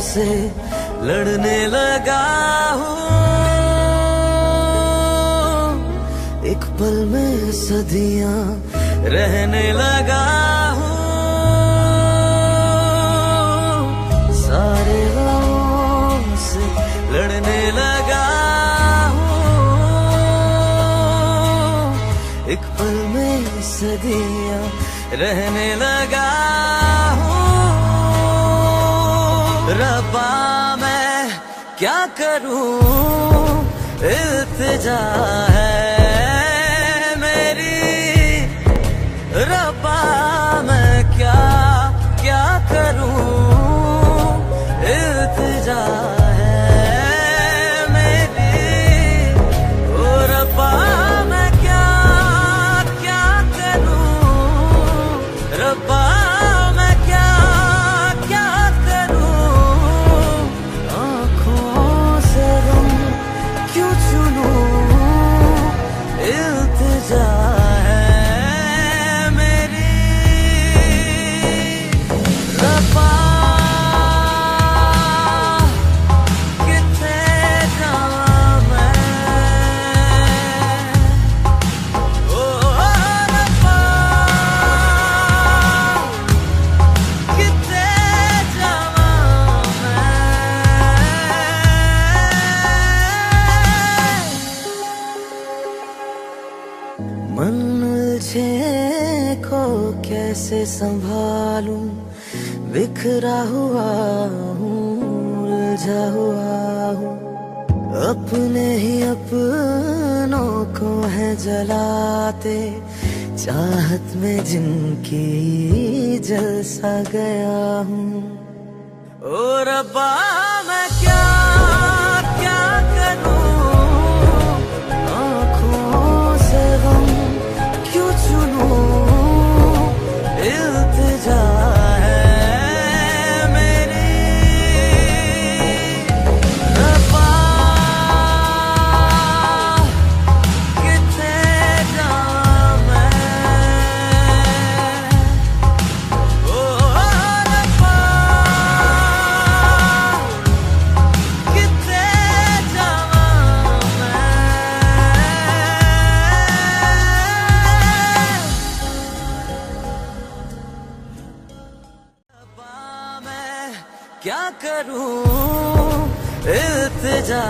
से लड़ने लगा हूँ। एक पल में सदियाँ रहने लगा हूँ। सारे गमों से लड़ने लगा हूँ। एक पल में सदियाँ रहने लगा रबा मैं क्या करूँ? इल्तिजा मन उलझे को कैसे संभालूं? बिखरा हुआ हूँ, उलझा हुआ हूँ। अपने ही अपनों को है जलाते, चाहत में जिनकी जल सा गया हूँ। ओ रब्बा क्या करूँ? इल्तिजा